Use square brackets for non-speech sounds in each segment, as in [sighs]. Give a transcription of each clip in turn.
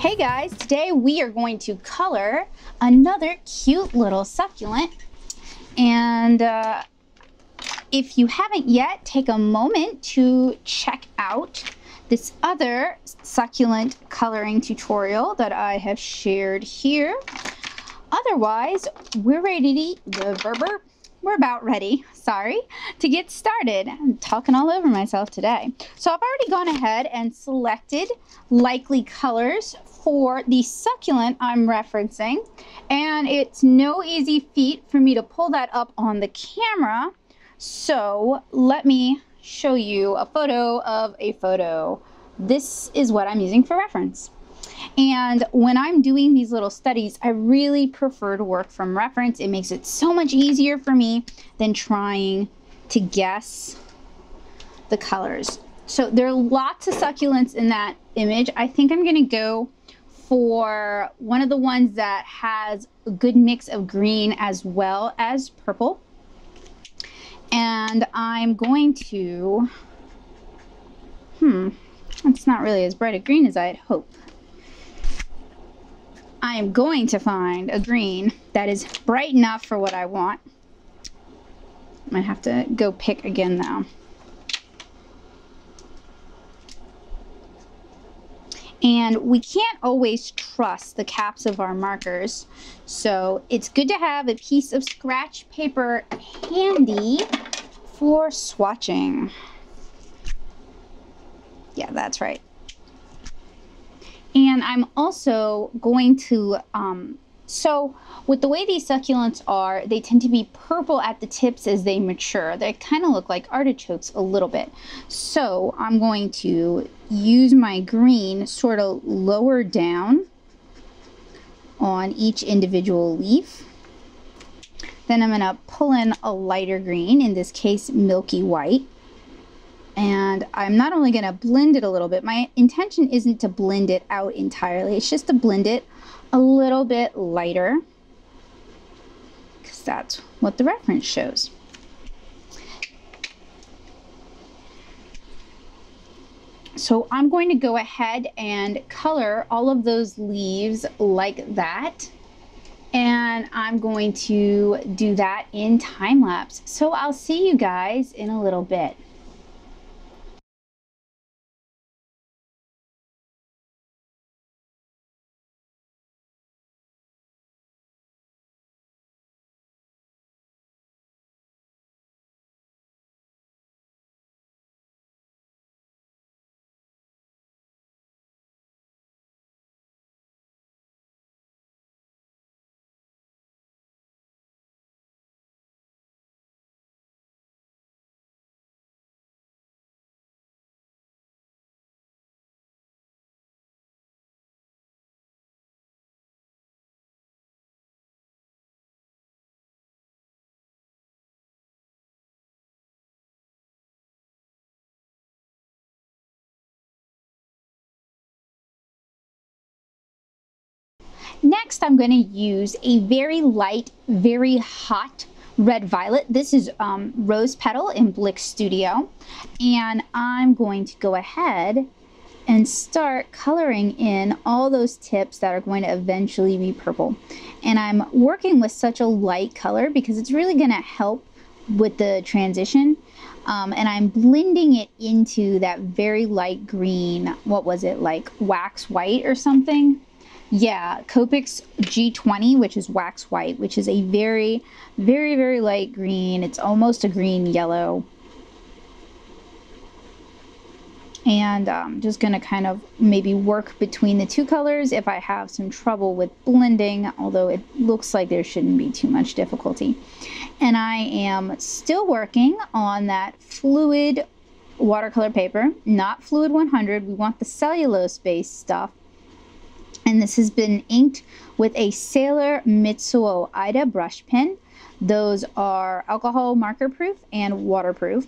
Hey guys, today we are going to color another cute little succulent. And uh, if you haven't yet, take a moment to check out this other succulent coloring tutorial that I have shared here. Otherwise, we're ready to, we're about ready, sorry, to get started. I'm talking all over myself today. So I've already gone ahead and selected likely colors for the succulent I'm referencing. And it's no easy feat for me to pull that up on the camera. So let me show you a photo of a photo. This is what I'm using for reference. And when I'm doing these little studies, I really prefer to work from reference. It makes it so much easier for me than trying to guess the colors. So there are lots of succulents in that image. I think I'm gonna go for one of the ones that has a good mix of green as well as purple. And I'm going to, hmm, it's not really as bright a green as I'd hope. I am going to find a green that is bright enough for what I want. I might have to go pick again though. And we can't always trust the caps of our markers. So it's good to have a piece of scratch paper handy for swatching. Yeah, that's right. And I'm also going to um, so with the way these succulents are, they tend to be purple at the tips as they mature. They kind of look like artichokes a little bit. So I'm going to use my green sort of lower down on each individual leaf. Then I'm going to pull in a lighter green, in this case milky white. And I'm not only going to blend it a little bit, my intention isn't to blend it out entirely, it's just to blend it a little bit lighter because that's what the reference shows. So I'm going to go ahead and color all of those leaves like that. And I'm going to do that in time lapse. So I'll see you guys in a little bit. Next, I'm going to use a very light, very hot red violet. This is um, Rose Petal in Blick Studio. And I'm going to go ahead and start coloring in all those tips that are going to eventually be purple. And I'm working with such a light color because it's really going to help with the transition. Um, and I'm blending it into that very light green, what was it, like wax white or something? Yeah, Copics G20, which is wax white, which is a very, very, very light green. It's almost a green yellow. And I'm um, just going to kind of maybe work between the two colors if I have some trouble with blending, although it looks like there shouldn't be too much difficulty. And I am still working on that fluid watercolor paper, not Fluid 100. We want the cellulose-based stuff and this has been inked with a Sailor Mitsuo Ida brush pen. Those are alcohol marker proof and waterproof.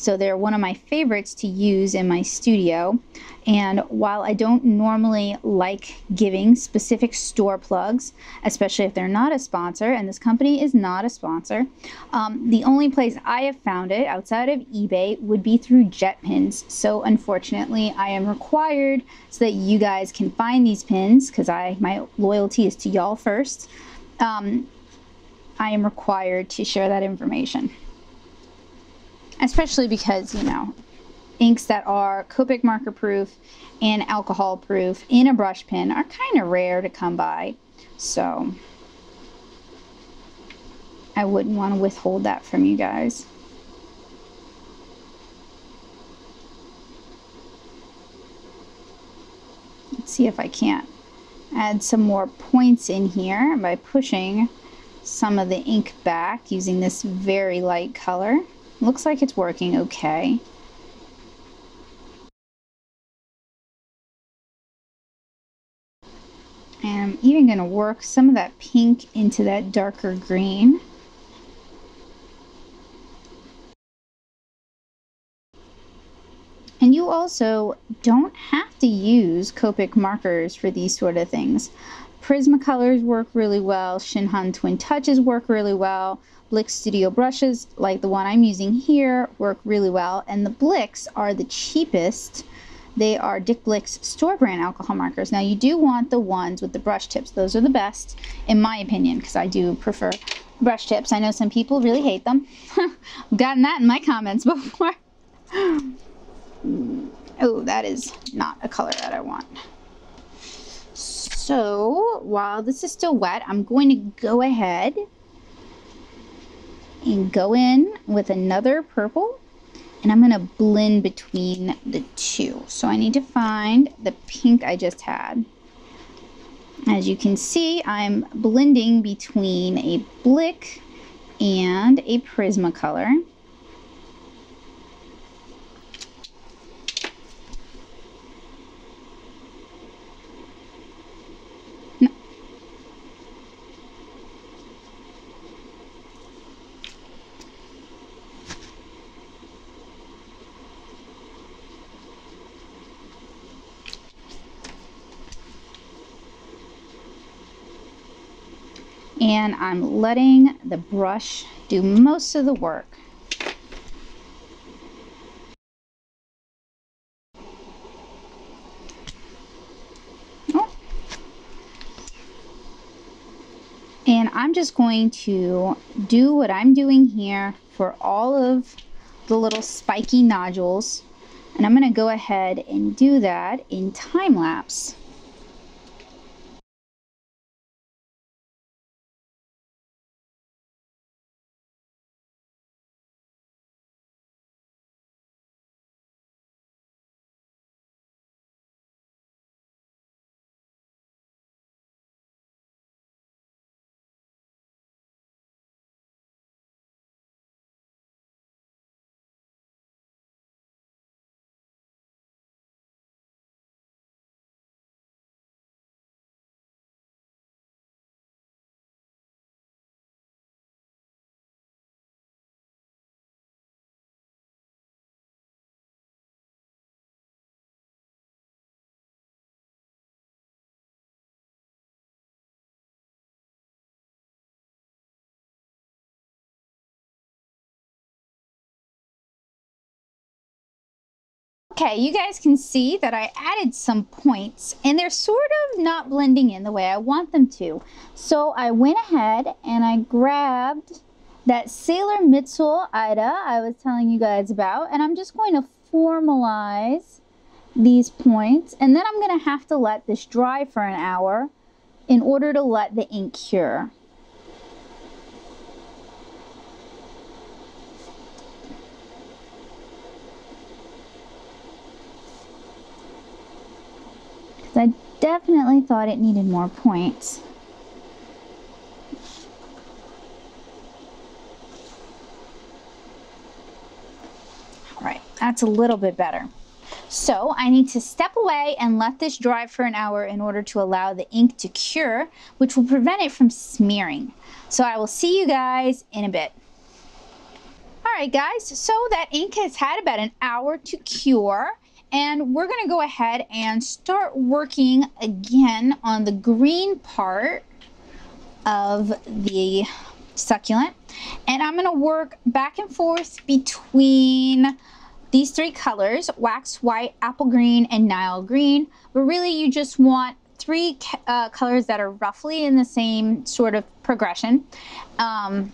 So they're one of my favorites to use in my studio. And while I don't normally like giving specific store plugs, especially if they're not a sponsor, and this company is not a sponsor, um, the only place I have found it outside of eBay would be through JetPens. So unfortunately, I am required so that you guys can find these pins, because I my loyalty is to y'all first. Um, I am required to share that information. Especially because, you know, inks that are Copic marker proof and alcohol proof in a brush pen are kind of rare to come by. So I wouldn't want to withhold that from you guys. Let's see if I can't add some more points in here by pushing some of the ink back using this very light color. Looks like it's working okay. And I'm even going to work some of that pink into that darker green. And you also don't have to use Copic markers for these sort of things. Prismacolors work really well. Shinhan Twin Touches work really well. Blick Studio brushes, like the one I'm using here, work really well. And the Blicks are the cheapest they are Dick Blick's store brand alcohol markers. Now you do want the ones with the brush tips. Those are the best, in my opinion, because I do prefer brush tips. I know some people really hate them. I've [laughs] gotten that in my comments [laughs] before. oh, that is not a color that I want. So while this is still wet, I'm going to go ahead and go in with another purple and I'm going to blend between the two. So I need to find the pink I just had. As you can see, I'm blending between a Blick and a Prismacolor. And I'm letting the brush do most of the work. Oh. And I'm just going to do what I'm doing here for all of the little spiky nodules. And I'm going to go ahead and do that in time lapse. Okay, you guys can see that I added some points and they're sort of not blending in the way I want them to. So I went ahead and I grabbed that Sailor Mitzel Ida I was telling you guys about and I'm just going to formalize these points and then I'm going to have to let this dry for an hour in order to let the ink cure. I definitely thought it needed more points. All right, that's a little bit better. So I need to step away and let this dry for an hour in order to allow the ink to cure, which will prevent it from smearing. So I will see you guys in a bit. All right, guys, so that ink has had about an hour to cure. And we're going to go ahead and start working again on the green part of the succulent. And I'm going to work back and forth between these three colors, wax white, apple green, and Nile green. But really you just want three uh, colors that are roughly in the same sort of progression. Um,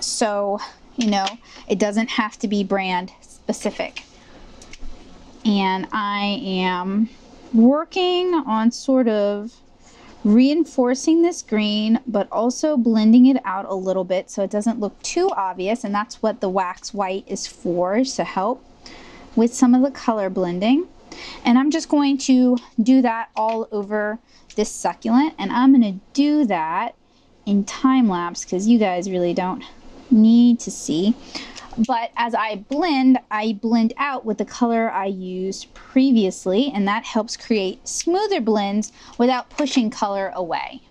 so, you know, it doesn't have to be brand specific. And I am working on sort of reinforcing this green, but also blending it out a little bit so it doesn't look too obvious. And that's what the wax white is for, is to help with some of the color blending. And I'm just going to do that all over this succulent. And I'm going to do that in time lapse because you guys really don't need to see. But as I blend, I blend out with the color I used previously, and that helps create smoother blends without pushing color away.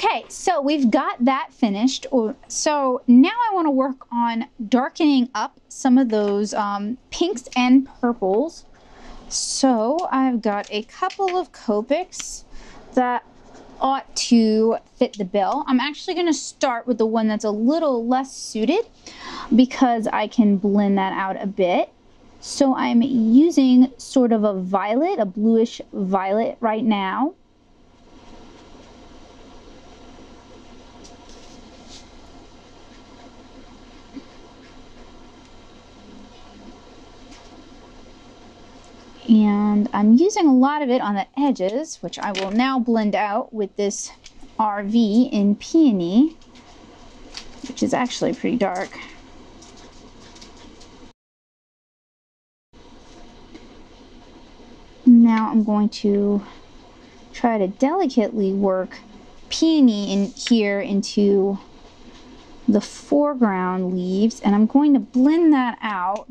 Okay, so we've got that finished. So now I want to work on darkening up some of those um, pinks and purples. So I've got a couple of Copics that ought to fit the bill. I'm actually going to start with the one that's a little less suited because I can blend that out a bit. So I'm using sort of a violet, a bluish violet right now. And I'm using a lot of it on the edges which I will now blend out with this RV in Peony which is actually pretty dark. Now I'm going to try to delicately work peony in here into the foreground leaves and I'm going to blend that out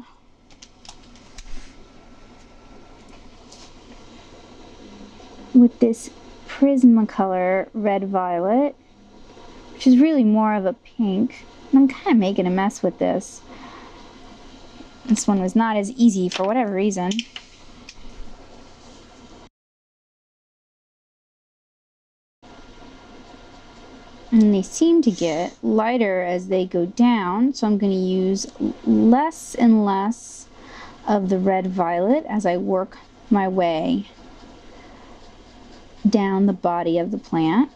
with this Prismacolor Red Violet, which is really more of a pink. And I'm kind of making a mess with this. This one was not as easy for whatever reason. And they seem to get lighter as they go down, so I'm going to use less and less of the red violet as I work my way down the body of the plant.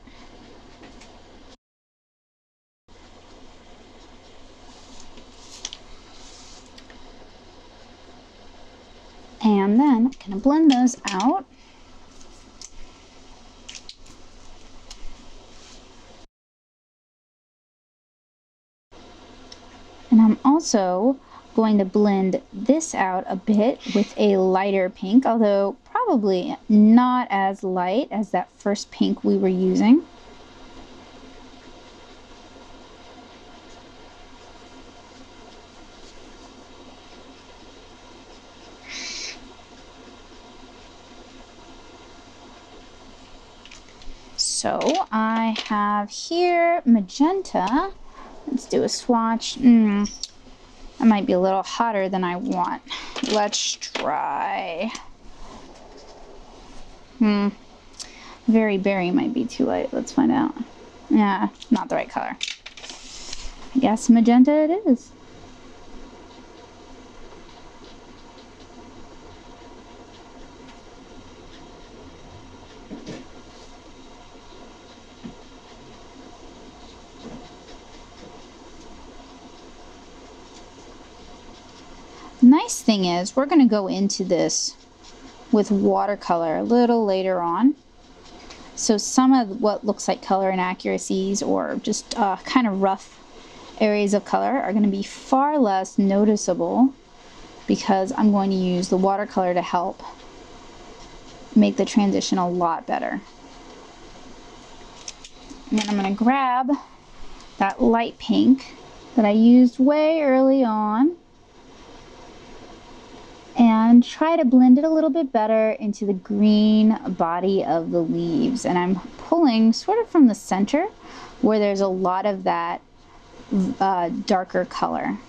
And then I'm going to blend those out. And I'm also going to blend this out a bit with a lighter pink, although probably not as light as that first pink we were using. So I have here magenta. Let's do a swatch. Mm, that might be a little hotter than I want. Let's try. Hmm. Very berry might be too light. Let's find out. Yeah, not the right color. I guess magenta it is. nice thing is we're going to go into this with watercolor a little later on. So some of what looks like color inaccuracies or just uh, kind of rough areas of color are going to be far less noticeable because I'm going to use the watercolor to help make the transition a lot better. And then I'm going to grab that light pink that I used way early on and try to blend it a little bit better into the green body of the leaves. And I'm pulling sort of from the center where there's a lot of that uh, darker color.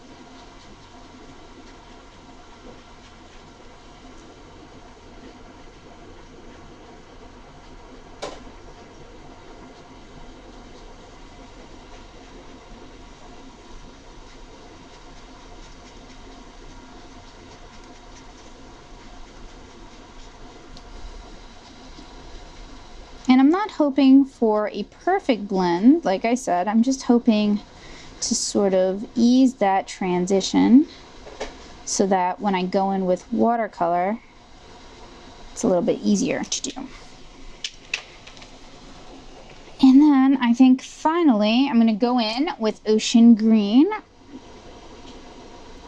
Not hoping for a perfect blend, like I said, I'm just hoping to sort of ease that transition so that when I go in with watercolor, it's a little bit easier to do. And then I think finally I'm going to go in with ocean green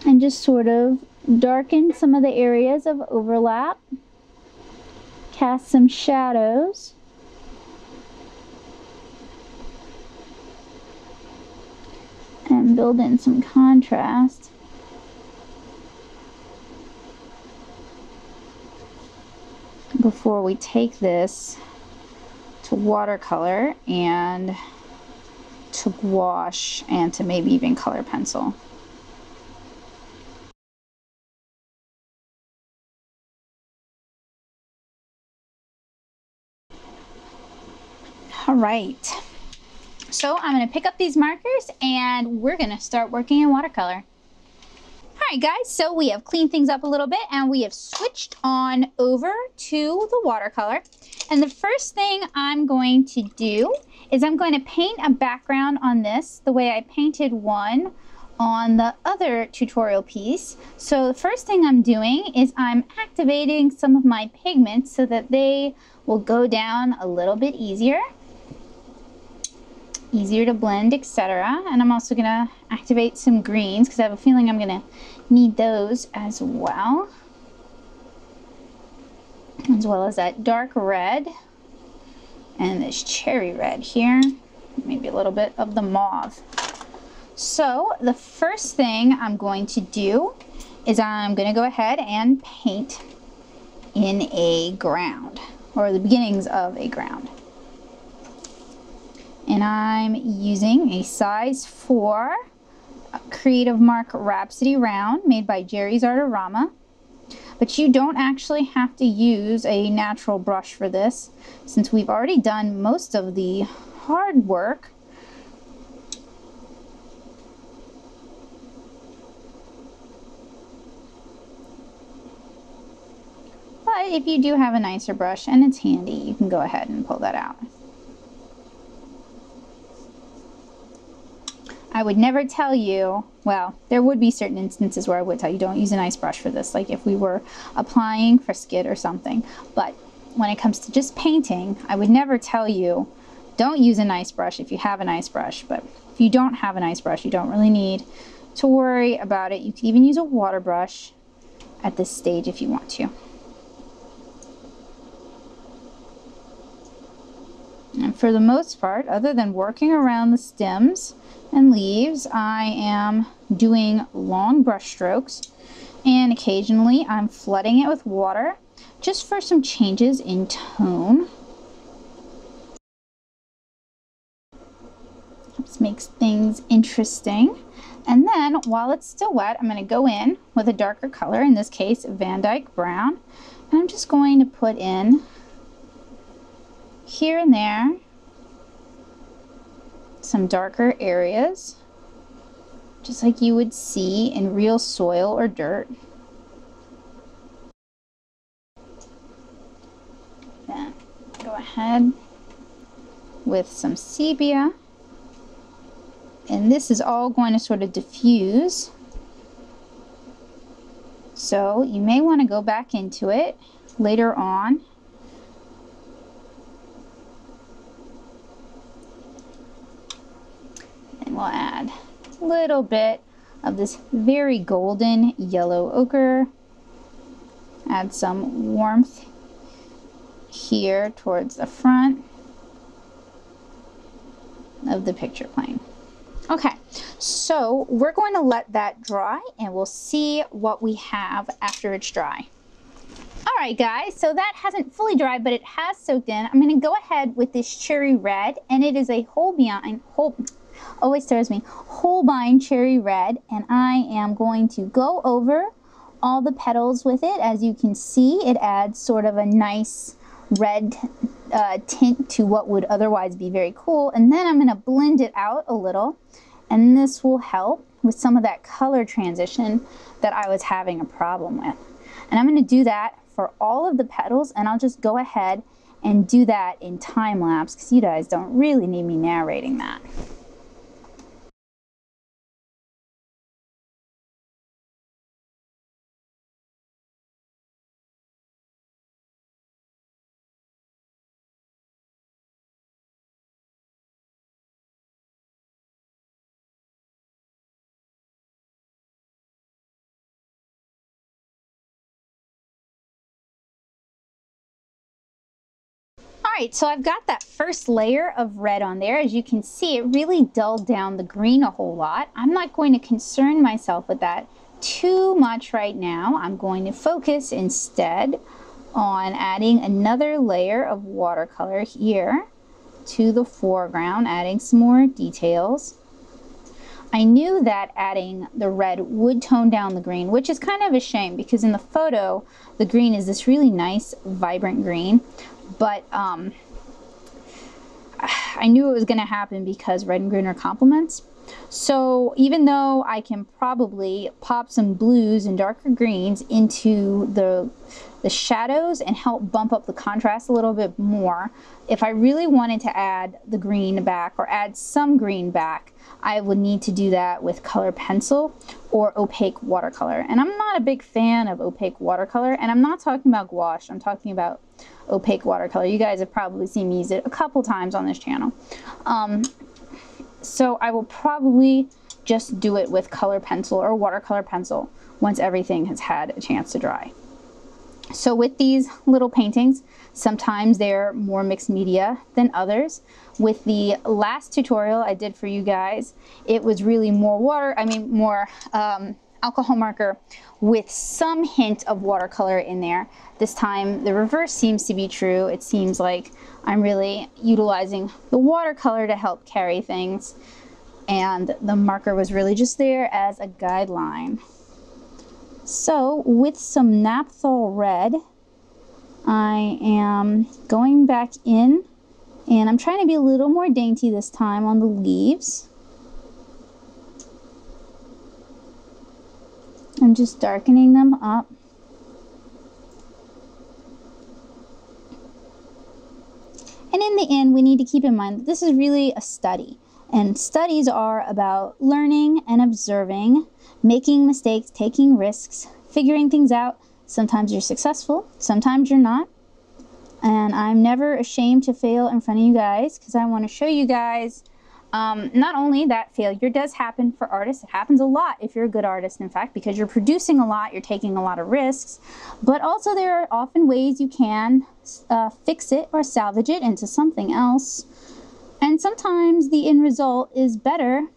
and just sort of darken some of the areas of overlap, cast some shadows. Build in some contrast. Before we take this to watercolor and to gouache and to maybe even color pencil. All right. So I'm to pick up these markers and we're to start working in watercolor. Alright guys, so we have cleaned things up a little bit and we have switched on over to the watercolor. And the first thing I'm going to do is I'm going to paint a background on this the way I painted one on the other tutorial piece. So the first thing I'm doing is I'm activating some of my pigments so that they will go down a little bit easier easier to blend, etc. And I'm also going to activate some greens because I have a feeling I'm going to need those as well. As well as that dark red and this cherry red here. Maybe a little bit of the mauve. So the first thing I'm going to do is I'm going to go ahead and paint in a ground or the beginnings of a ground and I'm using a size 4 Creative Mark Rhapsody round made by Jerry's Artorama. But you don't actually have to use a natural brush for this since we've already done most of the hard work. But if you do have a nicer brush and it's handy, you can go ahead and pull that out. I would never tell you, well, there would be certain instances where I would tell you don't use an ice brush for this, like if we were applying frisket or something. But when it comes to just painting, I would never tell you don't use an ice brush if you have an ice brush. But if you don't have an ice brush, you don't really need to worry about it. You can even use a water brush at this stage if you want to. And for the most part, other than working around the stems and leaves, I am doing long brush strokes and occasionally I'm flooding it with water just for some changes in tone. This makes things interesting. And then while it's still wet, I'm going to go in with a darker color, in this case Van Dyke Brown, and I'm just going to put in here and there some darker areas just like you would see in real soil or dirt. Then go ahead with some sepia and this is all going to sort of diffuse So you may want to go back into it later on. And we'll add a little bit of this very golden yellow ochre. Add some warmth here towards the front of the picture plane. Okay, so we're going to let that dry and we'll see what we have after it's dry. All right, guys, so that hasn't fully dried, but it has soaked in. I'm gonna go ahead with this cherry red, and it is a Holbein, whole, always throws me, Holbein cherry red, and I am going to go over all the petals with it. As you can see, it adds sort of a nice red uh, tint to what would otherwise be very cool. And then I'm gonna blend it out a little, and this will help with some of that color transition that I was having a problem with. And I'm gonna do that for all of the petals, and I'll just go ahead and do that in time lapse because you guys don't really need me narrating that. Right, so I've got that first layer of red on there. As you can see, it really dulled down the green a whole lot. I'm not going to concern myself with that too much right now. I'm going to focus instead on adding another layer of watercolor here to the foreground, adding some more details. I knew that adding the red would tone down the green, which is kind of a shame because in the photo, the green is this really nice, vibrant green but um, [sighs] I knew it was going to happen because red and green are complements. So even though I can probably pop some blues and darker greens into the, the shadows and help bump up the contrast a little bit more, if I really wanted to add the green back or add some green back, I would need to do that with color pencil or opaque watercolor. And I'm not a big fan of opaque watercolor, and I'm not talking about gouache, I'm talking about opaque watercolor. You guys have probably seen me use it a couple times on this channel. Um, so I will probably just do it with color pencil or watercolor pencil once everything has had a chance to dry. So with these little paintings, sometimes they're more mixed media than others. With the last tutorial I did for you guys, it was really more water, I mean more um, alcohol marker with some hint of watercolor in there. This time the reverse seems to be true. It seems like I'm really utilizing the watercolor to help carry things and the marker was really just there as a guideline. So with some Naphthol red, I am going back in and I'm trying to be a little more dainty this time on the leaves. I'm just darkening them up. And in the end, we need to keep in mind that this is really a study. And studies are about learning and observing, making mistakes, taking risks, figuring things out. Sometimes you're successful, sometimes you're not. And I'm never ashamed to fail in front of you guys because I want to show you guys um, not only that failure does happen for artists, it happens a lot if you're a good artist, in fact, because you're producing a lot, you're taking a lot of risks, but also there are often ways you can uh, fix it or salvage it into something else. And sometimes the end result is better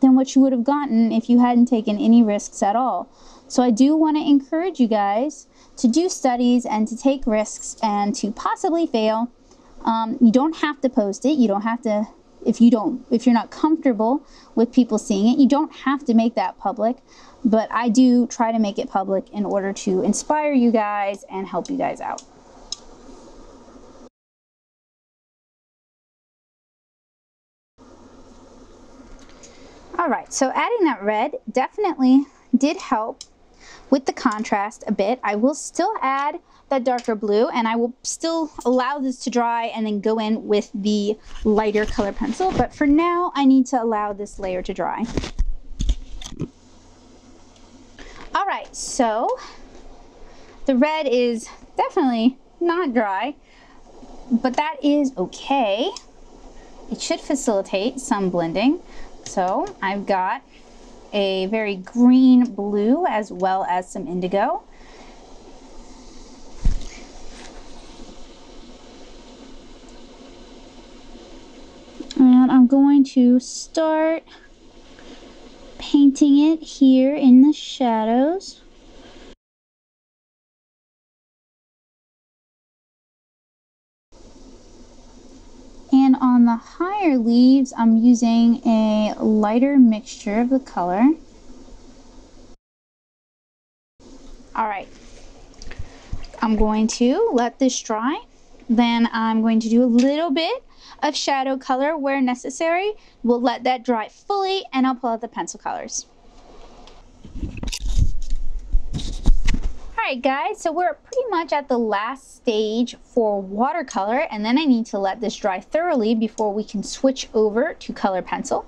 than what you would have gotten if you hadn't taken any risks at all. So I do want to encourage you guys to do studies and to take risks and to possibly fail. Um, you don't have to post it. You don't have to if you don't if you're not comfortable with people seeing it you don't have to make that public but I do try to make it public in order to inspire you guys and help you guys out. All right so adding that red definitely did help with the contrast a bit I will still add that darker blue and I will still allow this to dry and then go in with the lighter color pencil. But for now, I need to allow this layer to dry. All right, so The red is definitely not dry, but that is okay. It should facilitate some blending. So I've got a very green blue as well as some indigo. And I'm going to start painting it here in the shadows. And on the leaves, I'm using a lighter mixture of the color. All right, I'm going to let this dry. Then I'm going to do a little bit of shadow color where necessary. We'll let that dry fully and I'll pull out the pencil colors. Alright guys, so we're pretty much at the last stage for watercolor and then I need to let this dry thoroughly before we can switch over to color pencil.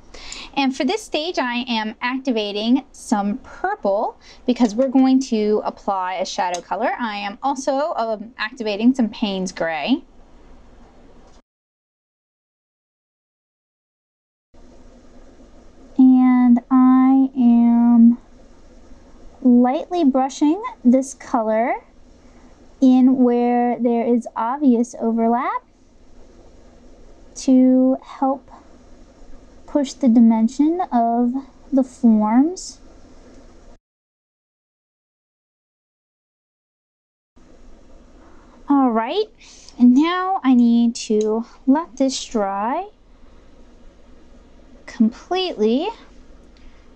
And for this stage I am activating some purple because we're going to apply a shadow color. I am also um, activating some Payne's Gray. and I am lightly brushing this color in where there is obvious overlap to help push the dimension of the forms. All right, and now I need to let this dry completely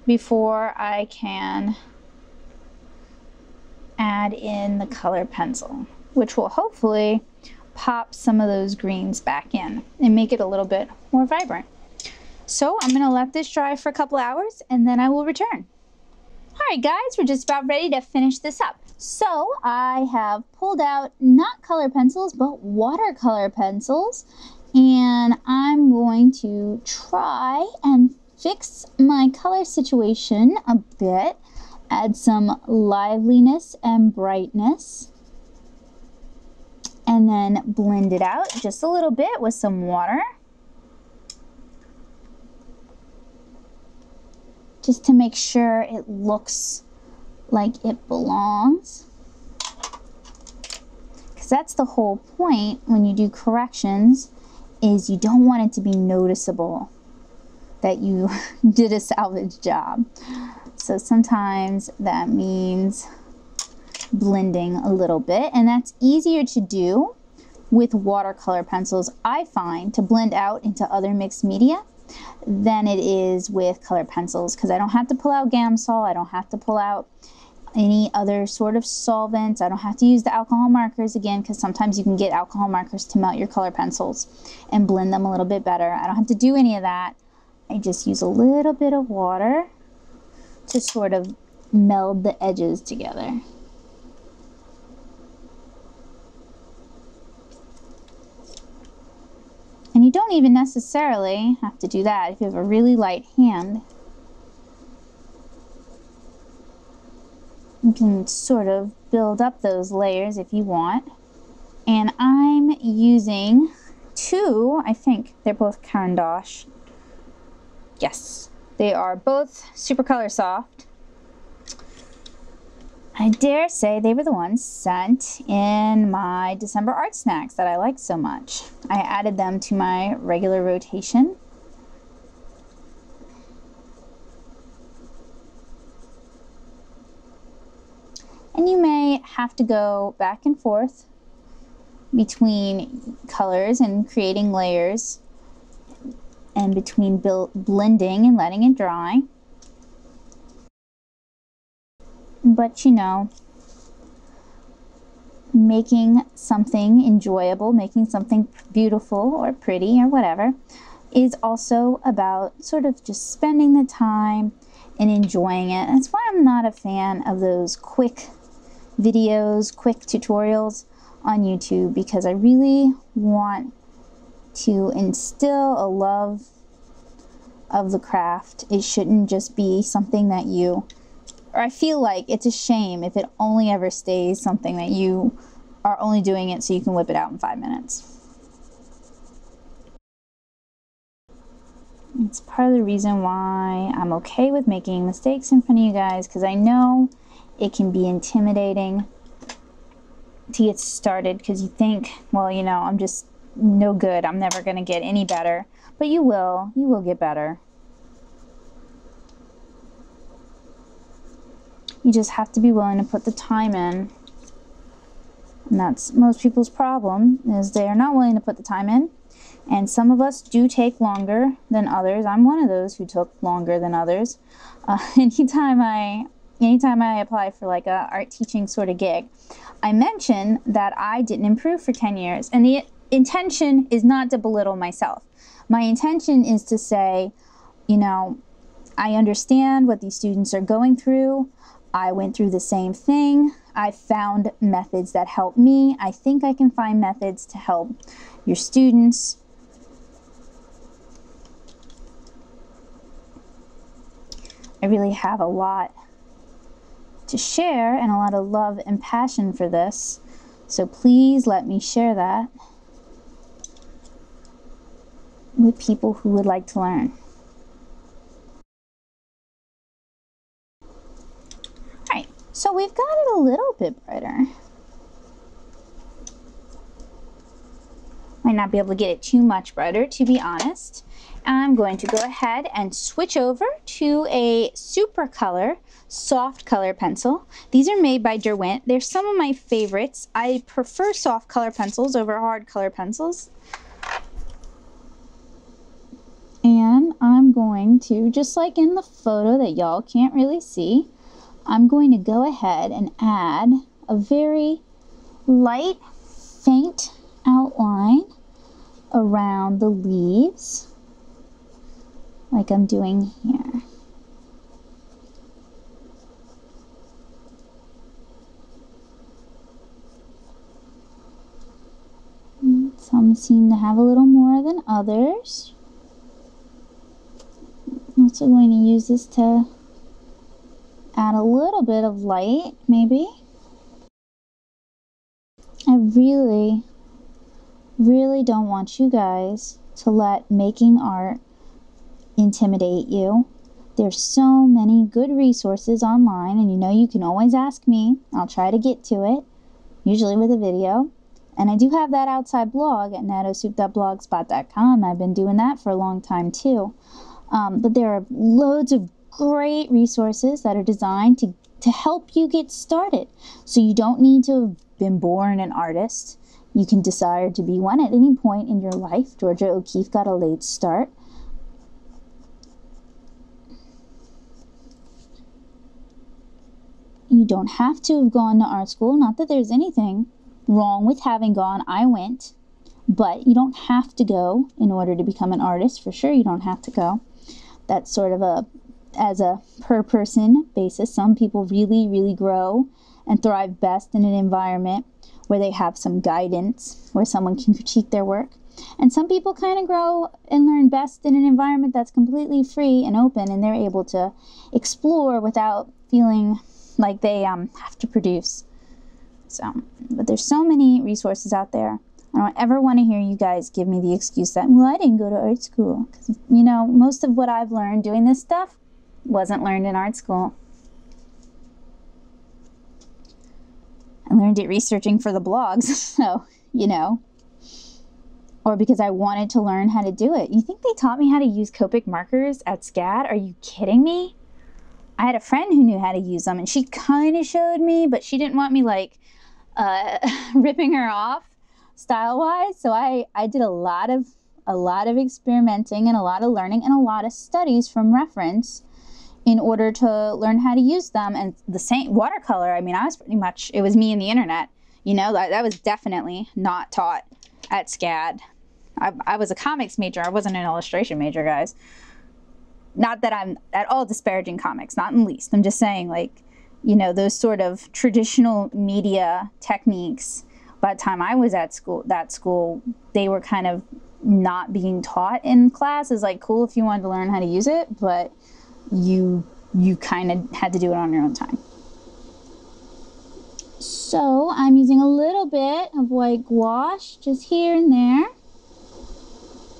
before I can add in the color pencil, which will hopefully pop some of those greens back in and make it a little bit more vibrant. So I'm gonna let this dry for a couple hours and then I will return. All right guys, we're just about ready to finish this up. So I have pulled out not color pencils, but watercolor pencils and I'm going to try and fix my color situation a bit, add some liveliness and brightness, and then blend it out just a little bit with some water. Just to make sure it looks like it belongs. Because that's the whole point when you do corrections is you don't want it to be noticeable that you [laughs] did a salvage job. So sometimes that means blending a little bit and that's easier to do with watercolor pencils I find to blend out into other mixed media than it is with color pencils because I don't have to pull out Gamsol, I don't have to pull out any other sort of solvents. I don't have to use the alcohol markers again because sometimes you can get alcohol markers to melt your color pencils and blend them a little bit better. I don't have to do any of that. I just use a little bit of water to sort of meld the edges together. And you don't even necessarily have to do that if you have a really light hand. You can sort of build up those layers if you want. And I'm using two, I think they're both Caran. Yes, they are both Supracolor Soft. I dare say they were the ones sent in my December ArtSnacks that I like so much. I added them to my regular rotation And you may have to go back and forth between colors and creating layers and between blending and letting it dry. But you know, making something enjoyable, making something beautiful or pretty or whatever, is also about sort of just spending the time and enjoying it. That's why I'm not a fan of those quick videos, quick tutorials on YouTube because I really want to instill a love of the craft. It shouldn't just be something that you or I feel like it's a shame if it only ever stays something that you are only doing it so you can whip it out in five minutes. It's part of the reason why I'm okay with making mistakes in front of you guys because I know it can be intimidating to get started because you think, well, you know, I'm just no good. I'm never going to get any better. But you will. You will get better. You just have to be willing to put the time in. And that's most people's problem is they are not willing to put the time in. And some of us do take longer than others. I'm one of those who took longer than others. Uh, [laughs] anytime I anytime I apply for like a art teaching sort of gig, I mention that I didn't improve for 10 years. And the intention is not to belittle myself. My intention is to say, you know, I understand what these students are going through. I went through the same thing. I found methods that help me. I think I can find methods to help your students. I really have a lot to share and a lot of love and passion for this. So please let me share that with people who would like to learn. Alright, so we've got it a little bit brighter. Might not be able to get it too much brighter, to be honest. I'm going to go ahead and switch over to a super color soft color pencil. These are made by Derwent. They're some of my favorites. I prefer soft color pencils over hard color pencils. And I'm going to, just like in the photo that y'all can't really see, I'm going to go ahead and add a very light, faint outline around the leaves like I'm doing here. Some seem to have a little more than others. Also going to use this to add a little bit of light, maybe. I really, really don't want you guys to let making art intimidate you. There's so many good resources online, and you know you can always ask me. I'll try to get to it, usually with a video. And I do have that outside blog at nattosoup.blogspot.com. I've been doing that for a long time too. Um, but there are loads of great resources that are designed to, to help you get started. So you don't need to have been born an artist. You can desire to be one at any point in your life. Georgia O'Keeffe got a late start. You don't have to have gone to art school, not that there's anything wrong with having gone. I went, but you don't have to go in order to become an artist. For sure, you don't have to go. That's sort of a as a per person basis. Some people really, really grow and thrive best in an environment where they have some guidance, where someone can critique their work. And some people kind of grow and learn best in an environment that's completely free and open, and they're able to explore without feeling like they um, have to produce. So, but there's so many resources out there. I don't ever want to hear you guys give me the excuse that, well, I didn't go to art school. Because, you know, most of what I've learned doing this stuff wasn't learned in art school. I learned it researching for the blogs, [laughs] so, you know. Or because I wanted to learn how to do it. You think they taught me how to use Copic markers at SCAD? Are you kidding me? I had a friend who knew how to use them and she kind of showed me, but she didn't want me like uh, [laughs] ripping her off style wise. So I, I did a lot of a lot of experimenting and a lot of learning and a lot of studies from reference in order to learn how to use them. And the same watercolor, I mean, I was pretty much, it was me and the internet. You know, that, that was definitely not taught at SCAD. I, I was a comics major. I wasn't an illustration major, guys. Not that I'm at all disparaging comics, not in least. I'm just saying, like, you know, those sort of traditional media techniques by the time I was at school, that school, they were kind of not being taught in class. It's like cool if you wanted to learn how to use it, but you you kind of had to do it on your own time. So I'm using a little bit of white gouache just here and there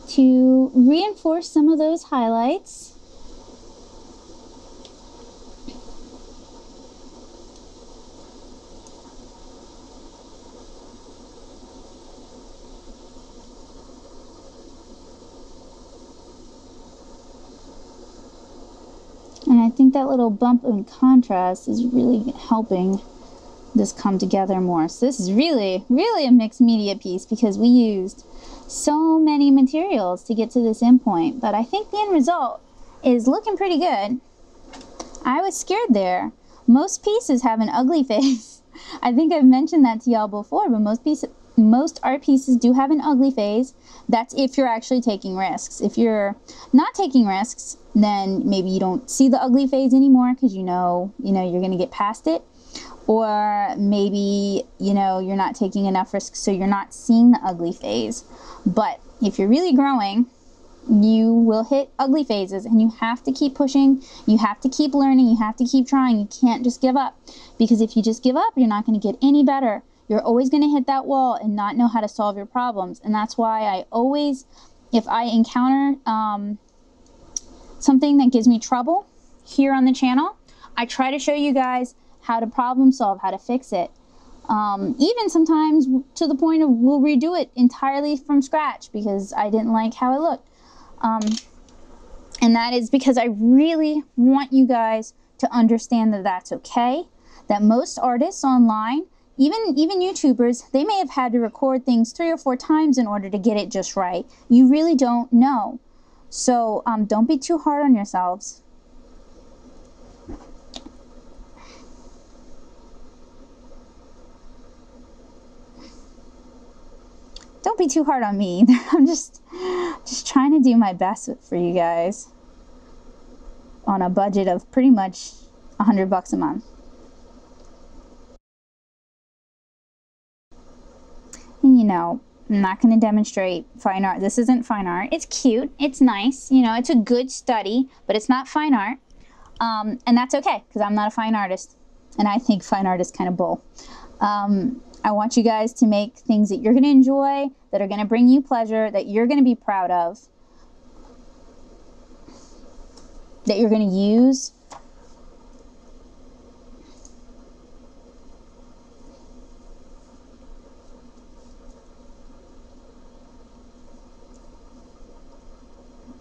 to reinforce some of those highlights. Think that little bump in contrast is really helping this come together more. So this is really, really a mixed media piece because we used so many materials to get to this endpoint. But I think the end result is looking pretty good. I was scared there. Most pieces have an ugly [laughs] face. I think I've mentioned that to y'all before, but most pieces, most art pieces do have an ugly phase. That's if you're actually taking risks. If you're not taking risks, then maybe you don't see the ugly phase anymore because you know, you know, you're going to get past it. Or maybe, you know, you're not taking enough risks so you're not seeing the ugly phase. But if you're really growing, you will hit ugly phases and you have to keep pushing. You have to keep learning. You have to keep trying. You can't just give up because if you just give up, you're not going to get any better you're always going to hit that wall and not know how to solve your problems. And that's why I always, if I encounter um, something that gives me trouble here on the channel, I try to show you guys how to problem solve, how to fix it. Um, even sometimes to the point of we'll redo it entirely from scratch because I didn't like how it looked. Um, and that is because I really want you guys to understand that that's okay. That most artists online even even YouTubers, they may have had to record things three or four times in order to get it just right. You really don't know. So um, don't be too hard on yourselves. Don't be too hard on me. [laughs] I'm just just trying to do my best for you guys on a budget of pretty much a hundred bucks a month. Know, I'm not going to demonstrate fine art. This isn't fine art. It's cute. It's nice. You know, it's a good study, but it's not fine art. Um, and that's okay because I'm not a fine artist. And I think fine art is kind of bull. Um, I want you guys to make things that you're going to enjoy, that are going to bring you pleasure, that you're going to be proud of, that you're going to use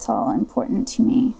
It's all important to me.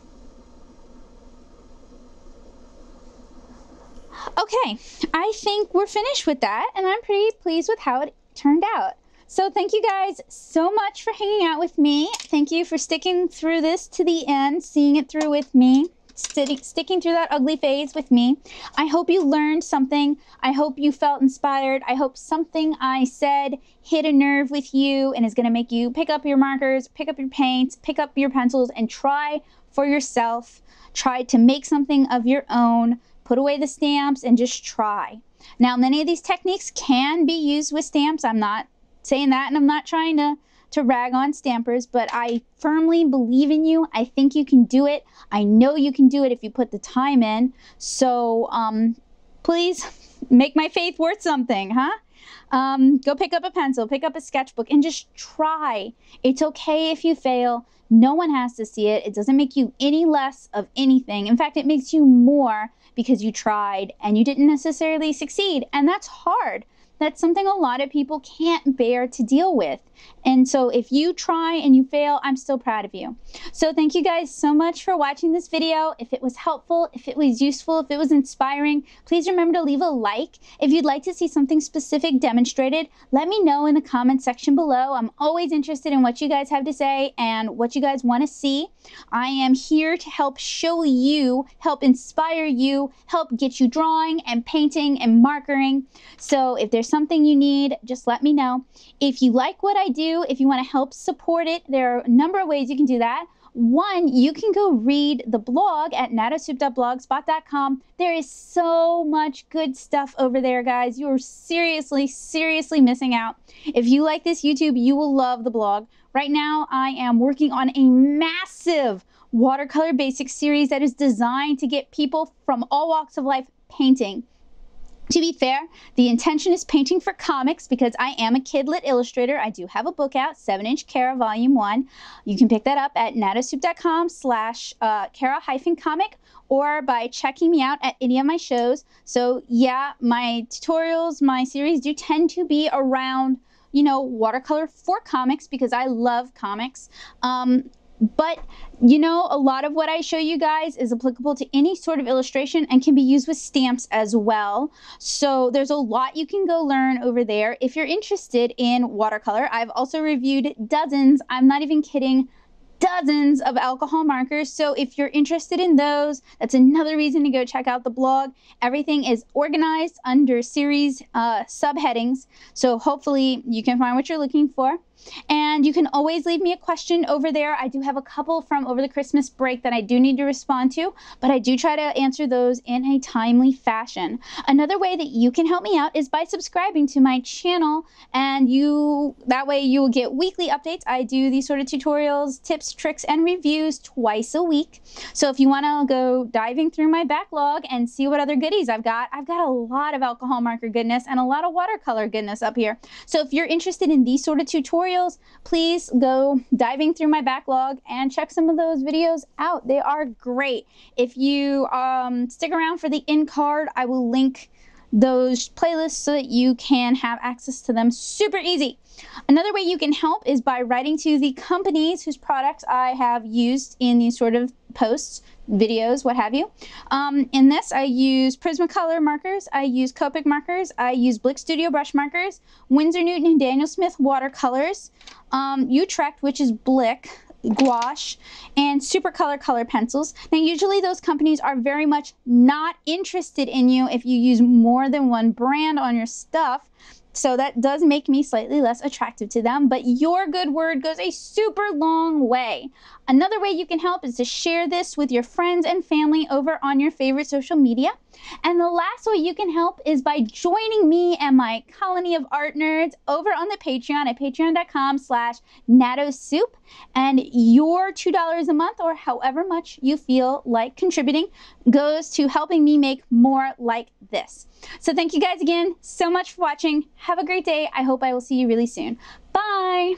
Okay, I think we're finished with that, and I'm pretty pleased with how it turned out. So thank you guys so much for hanging out with me. Thank you for sticking through this to the end, seeing it through with me st sticking through that ugly phase with me. I hope you learned something. I hope you felt inspired. I hope something I said hit a nerve with you and is going to make you pick up your markers, pick up your paints, pick up your pencils, and try for yourself. Try to make something of your own. Put away the stamps and just try. Now, many of these techniques can be used with stamps. I'm not saying that, and I'm not trying to to rag on stampers, but I firmly believe in you. I think you can do it. I know you can do it if you put the time in. So um, please make my faith worth something, huh? Um, go pick up a pencil, pick up a sketchbook, and just try. It's okay if you fail. No one has to see it. It doesn't make you any less of anything. In fact, it makes you more because you tried and you didn't necessarily succeed. And that's hard. That's something a lot of people can't bear to deal with. And so if you try and you fail, I'm still proud of you. So thank you guys so much for watching this video. If it was helpful, if it was useful, if it was inspiring, please remember to leave a like. If you'd like to see something specific demonstrated, let me know in the comment section below. I'm always interested in what you guys have to say and what you guys want to see. I am here to help show you, help inspire you, help get you drawing and painting and markering. So if there's something you need, just let me know. If you like what I do, if you want to help support it, there are a number of ways you can do that. One, you can go read the blog at nattosoup.blogspot.com. There is so much good stuff over there, guys. You're seriously, seriously missing out. If you like this YouTube, you will love the blog. Right now, I am working on a massive watercolor basic series that is designed to get people from all walks of life painting. To be fair, the intention is painting for comics because I am a kidlit illustrator. I do have a book out, 7-inch Kara Volume 1. You can pick that up at nattosoup.com slash uh, Kara hyphen comic or by checking me out at any of my shows. So yeah, my tutorials, my series do tend to be around you know, watercolor for comics because I love comics. Um, but you know, a lot of what I show you guys is applicable to any sort of illustration and can be used with stamps as well. So there's a lot you can go learn over there. If you're interested in watercolor, I've also reviewed dozens, I'm not even kidding, dozens of alcohol markers. So if you're interested in those, that's another reason to go check out the blog. Everything is organized under series uh, subheadings. So hopefully you can find what you're looking for. And you can always leave me a question over there. I do have a couple from over the Christmas break that I do need to respond to, but I do try to answer those in a timely fashion. Another way that you can help me out is by subscribing to my channel and you that way you will get weekly updates. I do these sort of tutorials, tips, tricks, and reviews twice a week. So if you want to go diving through my backlog and see what other goodies I've got, I've got a lot of alcohol marker goodness and a lot of watercolor goodness up here. So if you're interested in these sort of tutorials, tutorials, please go diving through my backlog and check some of those videos out. They are great. If you um, stick around for the in card, I will link those playlists so that you can have access to them super easy. Another way you can help is by writing to the companies whose products I have used in these sort of posts, videos, what have you. Um, in this, I use Prismacolor markers, I use Copic markers, I use Blick Studio brush markers, Winsor Newton and Daniel Smith watercolors, um, Utrecht, which is Blick, gouache, and Supracolor color pencils. Now, usually those companies are very much not interested in you if you use more than one brand on your stuff. So that does make me slightly less attractive to them, but your good word goes a super long way. Another way you can help is to share this with your friends and family over on your favorite social media. And the last way you can help is by joining me and my colony of art nerds over on the Patreon at patreon.com slash nattosoup. And your $2 a month or however much you feel like contributing goes to helping me make more like this. So thank you guys again so much for watching. Have a great day. I hope I will see you really soon. Bye.